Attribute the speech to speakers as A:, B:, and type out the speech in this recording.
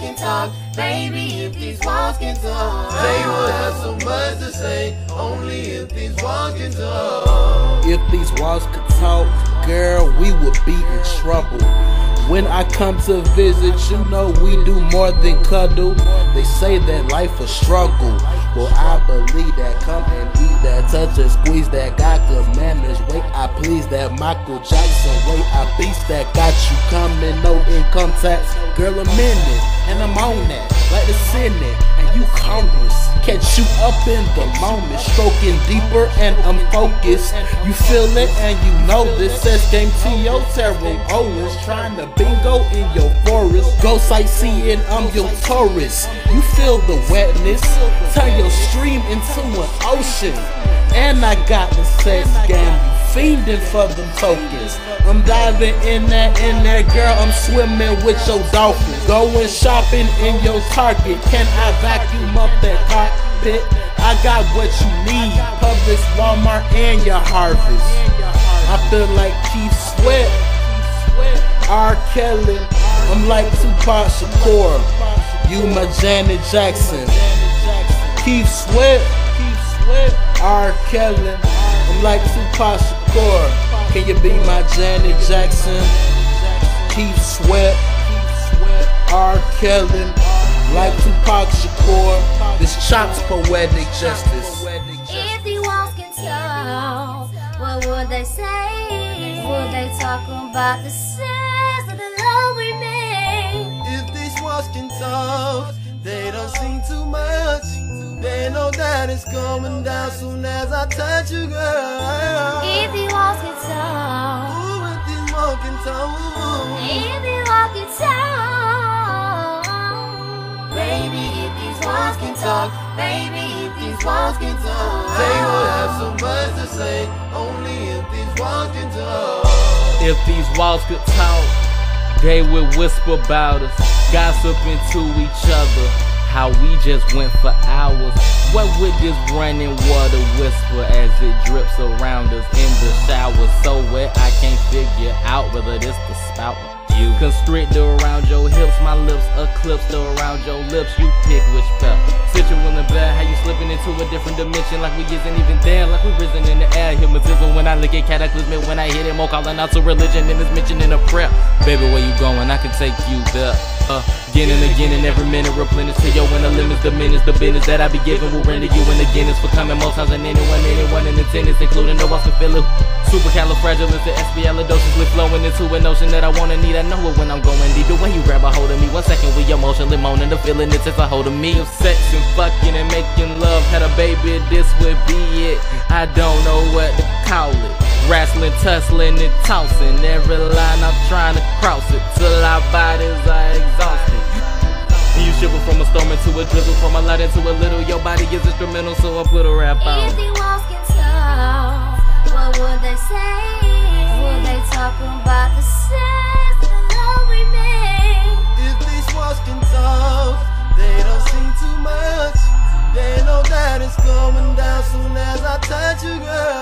A: can talk, baby, if these walls can talk.
B: They will have so much to say, only if these walls can talk.
C: If these walls could talk, girl, we would be in trouble. When I come to visit, you know we do more than cuddle. They say that life a struggle. Well, I believe that. Come and eat that, touch and squeeze that. Got good manners. Wait, I please that. Michael Jackson. Wait, I beast that. Got you coming, no income tax. Girl, I'm in it, and I'm on that. Like the Senate, and you Congress. Catch you up in the moment, stroking deeper, and I'm focused. You feel it, and you know this. Says game to your Terrell Owens, trying to bingo in your forest. Go sightseeing, I'm your tourist. You feel the wetness, turn your stream into an ocean. And I got the sex game, fiending for them tokens. I'm diving in that, in that girl, I'm swimming with your dolphins. Going shopping in your Target, can I vacuum up that cockpit? I got what you need, Publix, Walmart, and your harvest. I feel like Keith Sweat, R. Kelly, I'm like Tupac Shakur. You my Janet Jackson. Keith Sweat, R. Kelly, I'm like Tupac Shakur. Can you be my Janet Jackson? Keith Sweat, R. Kelly, like Tupac Shakur. This chops poetic justice.
A: If the walls can talk, what would they say? Would they talk about the size
B: know that it's going down soon as I touch you, girl.
A: If the walls can talk,
B: Ooh, if these walls can talk.
A: if the walls can talk, baby, if these walls can talk, baby, if these walls can talk.
B: They will have so much to say, only if these walls can talk.
D: If these walls could talk, they would whisper about us, gossiping to each other. How we just went for hours. What with this running water whisper as it drips around us in the shower? So wet I can't figure out whether this the spout you. Constricted around your hips, my lips eclipsed around your lips. You pick which pair. Situated in the bed, how you slipping into a different dimension like we isn't even there, like we risen in the air. Hypnotism when I look at cataclysmic, when I hit it, more calling out to religion and it's mentioned in a prayer. Baby, where you going? I can take you there. Uh, again and again and every minute replenish to your inner limits, diminish the business that I be giving will render you in again. It's for coming most times than anyone, anyone in attendance, including the ones it. Supercalifragilisticexpialidocious flowing into an ocean that I wanna need. I know it when I'm going deep. The way you grab a hold of me, one second with we emotionally moaning, the feeling it takes a hold of me. Of sex and fucking and making love, had a baby, this would be it. I don't know what to call it. Wrestling, tussling, and tossing. Every line I'm trying to cross it till our bodies are exhausted. You shiver from a storm into a drizzle, from a light into a little. Your body is instrumental, so I put a rap on.
A: If the walls can talk, what would they say? Would they talk about the size of the love we made?
B: If these walls can talk, they don't sing too much. They know that it's going down soon as I touch you, girl.